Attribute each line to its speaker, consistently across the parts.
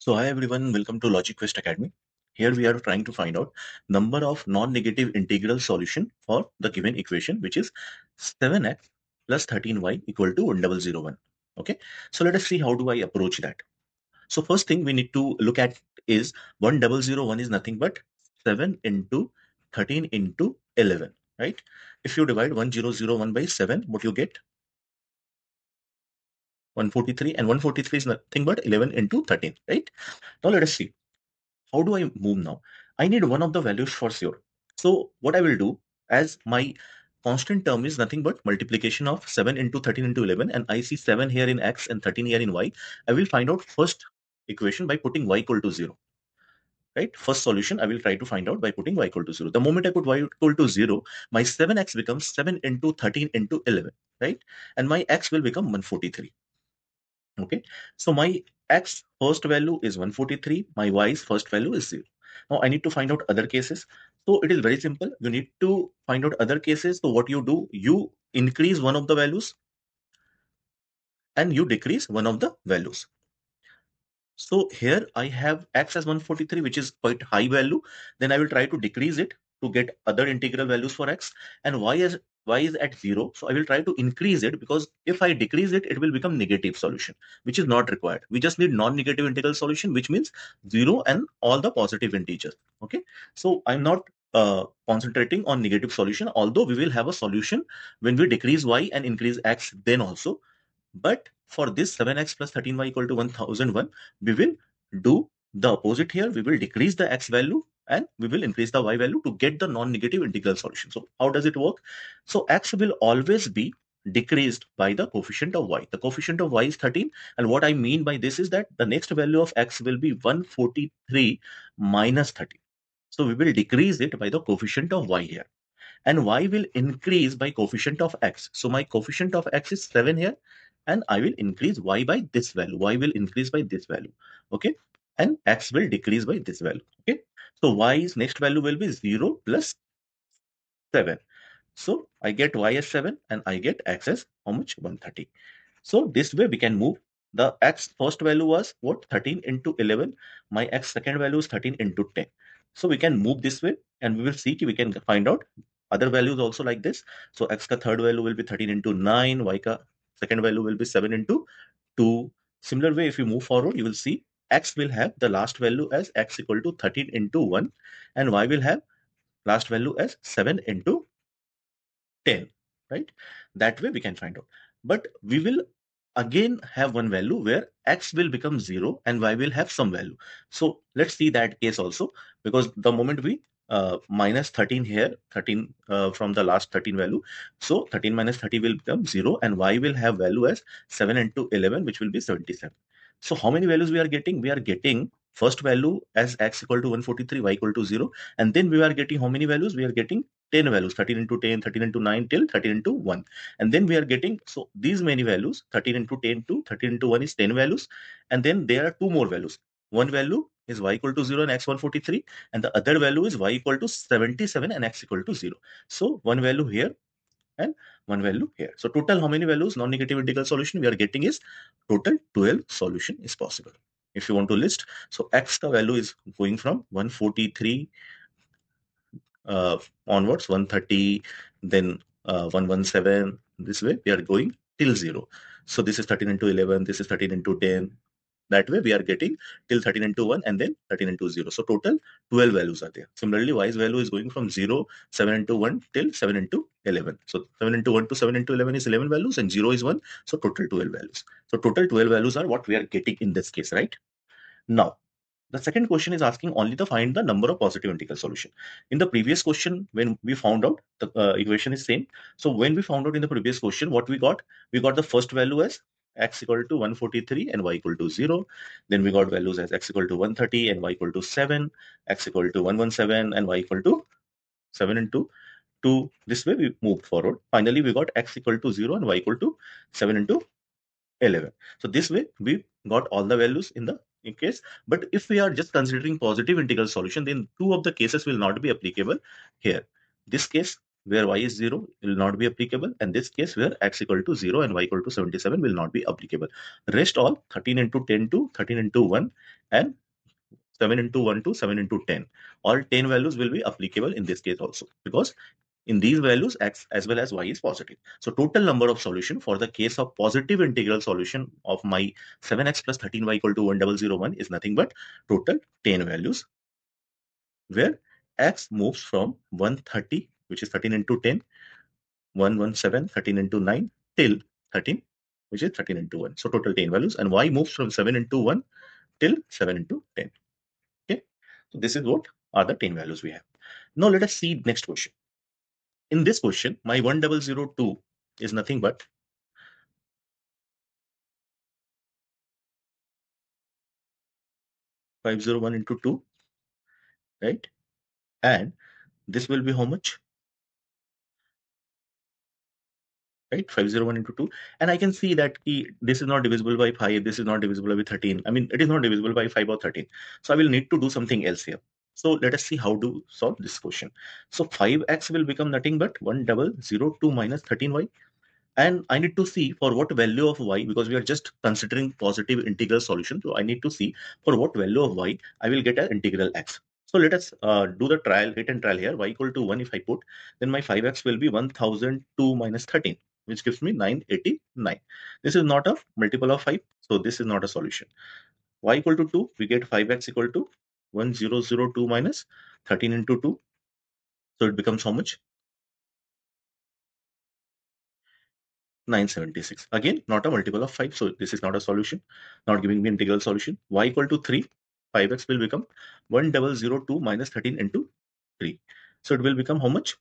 Speaker 1: So hi everyone, welcome to Logic Quest Academy. Here we are trying to find out number of non-negative integral solution for the given equation which is 7x plus 13y equal to 1001. Okay, so let us see how do I approach that. So first thing we need to look at is 1001 is nothing but 7 into 13 into 11, right? If you divide 1001 by 7, what you get? 143 and 143 is nothing but 11 into 13 right? Now let us see. How do i move now? I need one of the values for sure. So what i will do as my constant term is nothing but multiplication of 7 into 13 into 11 and i see 7 here in x and 13 here in y i will find out first equation by putting y equal to 0 right? First solution i will try to find out by putting y equal to 0 the moment i put y equal to 0 my 7x becomes 7 into 13 into 11 right? And my x will become 143 okay? So my x first value is 143 my y's first value is 0 now i need to find out other cases. So it is very simple. You need to find out other cases. So what you do you increase one of the values and you decrease one of the values. So here i have x as 143 which is quite high value. Then i will try to decrease it to get other integral values for x. And y as y is at 0. So I will try to increase it because if I decrease it, it will become negative solution, which is not required. We just need non-negative integral solution, which means 0 and all the positive integers. Okay. So I'm not uh, concentrating on negative solution, although we will have a solution when we decrease y and increase x then also. But for this 7x plus 13y equal to 1001, we will do the opposite here. We will decrease the x value and we will increase the y value to get the non-negative integral solution. So how does it work? So x will always be decreased by the coefficient of y. The coefficient of y is 13 and what I mean by this is that the next value of x will be 143 minus 13. So we will decrease it by the coefficient of y here and y will increase by coefficient of x. So my coefficient of x is 7 here and I will increase y by this value. y will increase by this value. Okay. And x will decrease by this value. Okay. So y's next value will be 0 plus 7. So I get y as 7 and I get x as how much? 130. So this way we can move. The x first value was what? 13 into 11. My x second value is 13 into 10. So we can move this way and we will see we can find out other values also like this. So x ka third value will be 13 into 9. Y ka second value will be 7 into 2. Similar way, if you move forward, you will see x will have the last value as x equal to 13 into 1 and y will have last value as 7 into 10 right? That way we can find out. But we will again have one value where x will become 0 and y will have some value. So let's see that case also because the moment we uh, minus 13 here 13 uh, from the last 13 value so 13 minus 30 will become 0 and y will have value as 7 into 11 which will be 77 so how many values we are getting? We are getting first value as x equal to 143, y equal to 0. And then we are getting how many values? We are getting 10 values, 13 into 10, 13 into 9 till 13 into 1. And then we are getting, so these many values, 13 into 10 to 13 into 1 is 10 values. And then there are two more values. One value is y equal to 0 and x 143 and the other value is y equal to 77 and x equal to 0. So one value here and one value here. So total how many values non-negative integral solution we are getting is total 12 solution is possible. If you want to list, so x the value is going from 143 uh, onwards, 130, then uh, 117. This way we are going till zero. So this is 13 into 11, this is 13 into 10, that way we are getting till 13 into 1 and then 13 into 0. So total 12 values are there. Similarly, y's value is going from 0, 7 into 1 till 7 into 11. So 7 into 1 to 7 into 11 is 11 values and 0 is 1. So total 12 values. So total 12 values are what we are getting in this case, right? Now, the second question is asking only to find the number of positive integral solution. In the previous question, when we found out the uh, equation is same. So when we found out in the previous question, what we got? We got the first value as x equal to 143 and y equal to 0. Then we got values as x equal to 130 and y equal to 7, x equal to 117 and y equal to 7 into 2. This way we moved forward. Finally, we got x equal to 0 and y equal to 7 into 11. So this way we got all the values in the in case. But if we are just considering positive integral solution, then two of the cases will not be applicable here. This case where y is 0 will not be applicable and this case where x equal to 0 and y equal to 77 will not be applicable. Rest all 13 into 10 to 13 into 1 and 7 into 1 to 7 into 10. All 10 values will be applicable in this case also because in these values x as well as y is positive. So total number of solution for the case of positive integral solution of my 7x plus 13y equal to 1001 is nothing but total 10 values where x moves from 130 which is 13 into 10 117 13 into 9 till 13 which is 13 into 1 so total 10 values and y moves from 7 into 1 till 7 into 10 okay? So this is what are the 10 values we have. Now let us see next question. In this question my 1002 is nothing but Five zero one into two, right? And this will be how much? Right? 501 into 2 and i can see that this is not divisible by 5 this is not divisible by 13 i mean it is not divisible by 5 or 13 so i will need to do something else here. So let us see how to solve this question. So 5x will become nothing but 1002 minus 13y and I need to see for what value of y because we are just considering positive integral solution. So I need to see for what value of y I will get an integral x. So let us uh, do the trial, hit and trial here. y equal to 1 if I put, then my 5x will be 1002 minus 13 which gives me 989. This is not a multiple of 5, so this is not a solution. y equal to 2, we get 5x equal to 1002 minus 13 into 2. So it becomes how much? 976. Again, not a multiple of 5, so this is not a solution, not giving me integral solution. y equal to 3, 5x will become 1002 minus 13 into 3. So it will become how much?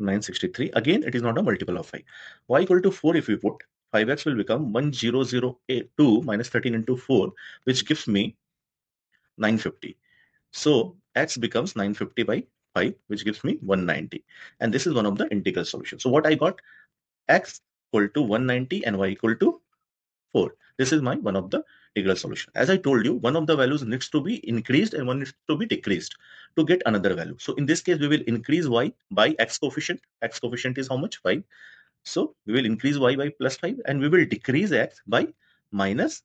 Speaker 1: 963. Again, it is not a multiple of 5. y equal to 4 if we put, 5x will become 1002 minus 13 into 4, which gives me 950. So x becomes 950 by 5, which gives me 190. And this is one of the integral solutions. So what I got, x equal to 190 and y equal to 4. This is my one of the integral solution. As I told you, one of the values needs to be increased and one needs to be decreased to get another value. So in this case, we will increase y by x coefficient. x coefficient is how much? 5. So we will increase y by plus 5 and we will decrease x by minus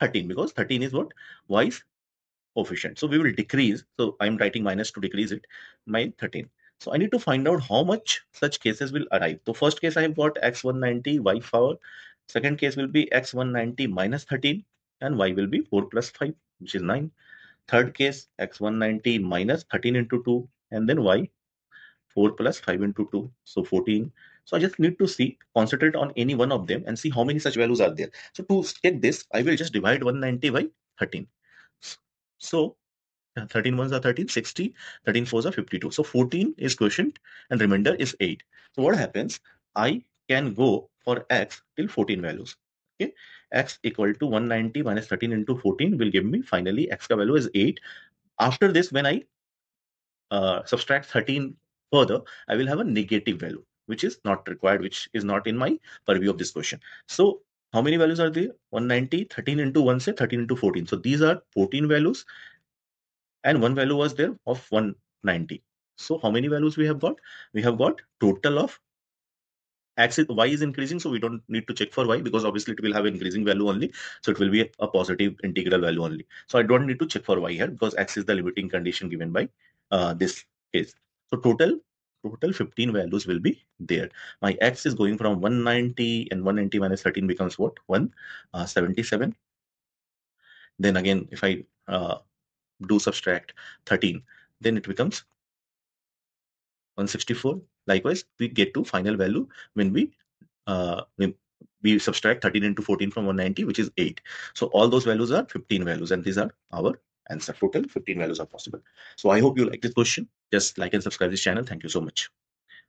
Speaker 1: 13 because 13 is what? y's coefficient. So we will decrease. So I'm writing minus to decrease it by 13. So I need to find out how much such cases will arrive. So first case I have got x190 y power Second case will be x190 minus 13 and y will be 4 plus 5 which is 9. Third case x190 minus 13 into 2 and then y 4 plus 5 into 2 so 14. So I just need to see concentrate on any one of them and see how many such values are there. So to check this I will just divide 190 by 13. So 13 ones are 13, 60, 13 fours are 52. So 14 is quotient and remainder is 8. So what happens? I can go for x till 14 values. Okay, x equal to 190 minus 13 into 14 will give me finally x value is 8. After this, when I uh, subtract 13 further, I will have a negative value, which is not required, which is not in my purview of this question. So how many values are there? 190, 13 into 1 say 13 into 14. So these are 14 values and one value was there of 190. So how many values we have got? We have got total of x is y is increasing so we don't need to check for y because obviously it will have increasing value only. So it will be a, a positive integral value only. So i don't need to check for y here because x is the limiting condition given by uh, this case. So total total 15 values will be there. My x is going from 190 and 190 minus 13 becomes what? 177 uh, then again if i uh, do subtract 13 then it becomes 164 Likewise, we get to final value when we uh, we subtract 13 into 14 from 190, which is 8. So all those values are 15 values, and these are our answer. Total 15 values are possible. So I hope you like this question. Just like and subscribe this channel. Thank you so much.